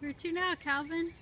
Where to now, Calvin?